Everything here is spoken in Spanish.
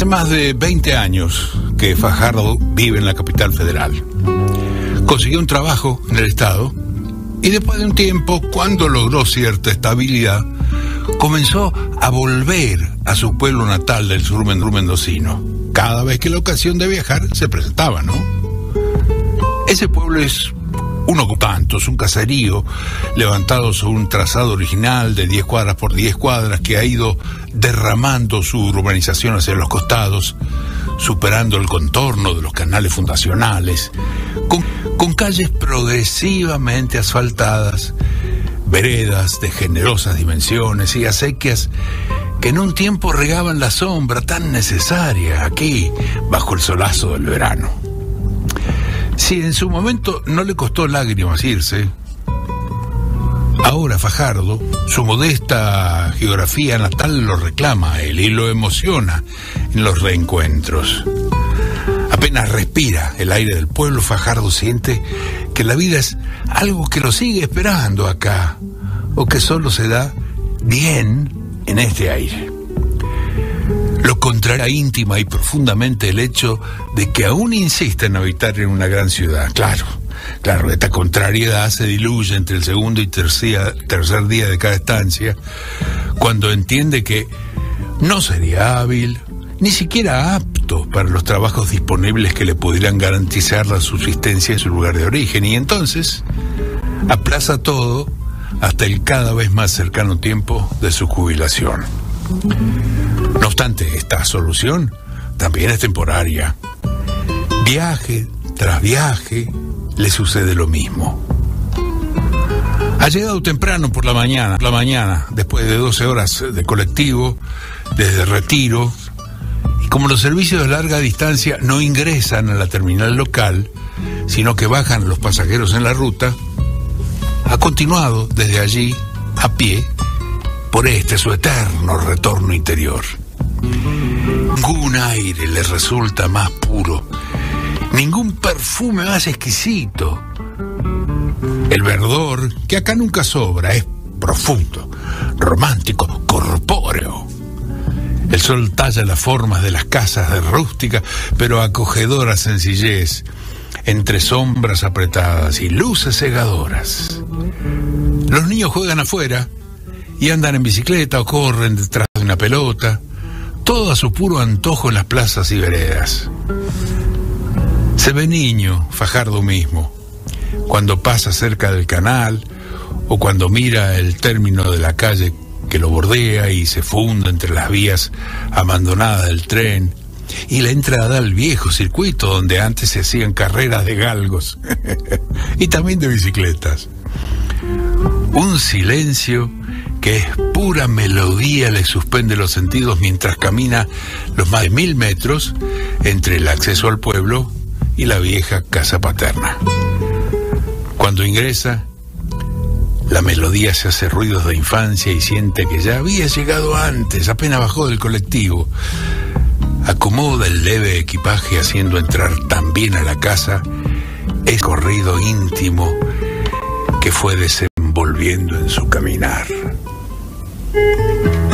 Hace más de 20 años que Fajardo vive en la capital federal. Consiguió un trabajo en el Estado y después de un tiempo, cuando logró cierta estabilidad, comenzó a volver a su pueblo natal del sur mendocino. Cada vez que la ocasión de viajar se presentaba, ¿no? Ese pueblo es uno tantos, un caserío levantado sobre un trazado original de 10 cuadras por 10 cuadras que ha ido derramando su urbanización hacia los costados, superando el contorno de los canales fundacionales, con, con calles progresivamente asfaltadas, veredas de generosas dimensiones y acequias que en un tiempo regaban la sombra tan necesaria aquí, bajo el solazo del verano. Si en su momento no le costó lágrimas irse, ahora Fajardo, su modesta geografía natal lo reclama a él y lo emociona en los reencuentros. Apenas respira el aire del pueblo, Fajardo siente que la vida es algo que lo sigue esperando acá, o que solo se da bien en este aire. Lo contraria íntima y profundamente el hecho de que aún insista en habitar en una gran ciudad. Claro, claro, esta contrariedad se diluye entre el segundo y tercer, tercer día de cada estancia, cuando entiende que no sería hábil, ni siquiera apto para los trabajos disponibles que le pudieran garantizar la subsistencia en su lugar de origen, y entonces aplaza todo hasta el cada vez más cercano tiempo de su jubilación. No obstante, esta solución también es temporaria. Viaje tras viaje le sucede lo mismo. Ha llegado temprano por la mañana, la mañana, después de 12 horas de colectivo, desde retiro, y como los servicios de larga distancia no ingresan a la terminal local, sino que bajan los pasajeros en la ruta, ha continuado desde allí, a pie, por este su eterno retorno interior. Ningún aire le resulta más puro, ningún perfume más exquisito. El verdor, que acá nunca sobra, es profundo, romántico, corpóreo. El sol talla las formas de las casas de rústica, pero acogedora sencillez, entre sombras apretadas y luces cegadoras. Los niños juegan afuera y andan en bicicleta o corren detrás de una pelota, todo a su puro antojo en las plazas y veredas. Se ve niño, Fajardo mismo, cuando pasa cerca del canal o cuando mira el término de la calle que lo bordea y se funda entre las vías abandonadas del tren y la entrada al viejo circuito donde antes se hacían carreras de galgos y también de bicicletas. Un silencio que es pura melodía le suspende los sentidos mientras camina los más de mil metros entre el acceso al pueblo y la vieja casa paterna. Cuando ingresa, la melodía se hace ruidos de infancia y siente que ya había llegado antes, apenas bajó del colectivo. Acomoda el leve equipaje haciendo entrar también a la casa ese corrido íntimo que fue desenvolviendo en su caminar. Música